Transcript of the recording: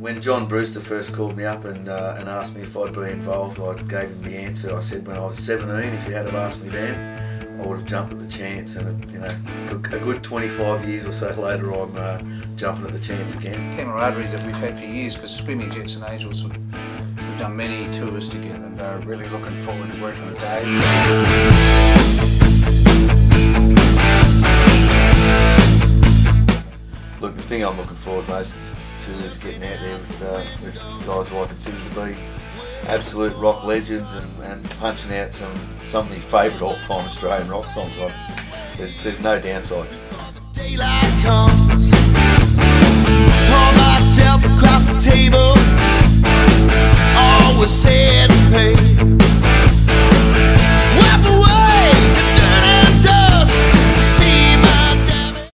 When John Brewster first called me up and, uh, and asked me if I'd be involved, I gave him the answer. I said when I was 17, if you had have asked me then, I would have jumped at the chance. And you know, a good 25 years or so later, I'm uh, jumping at the chance again. Camaraderie that we've had for years because Screaming Jets and Angels, we've done many tours together. And uh, really looking forward to working with Dave. The thing I'm looking forward most to is getting out there with, uh, with guys who I consider to be absolute rock legends and, and punching out some some of my favourite all-time Australian rock songs. Like, there's there's no downside.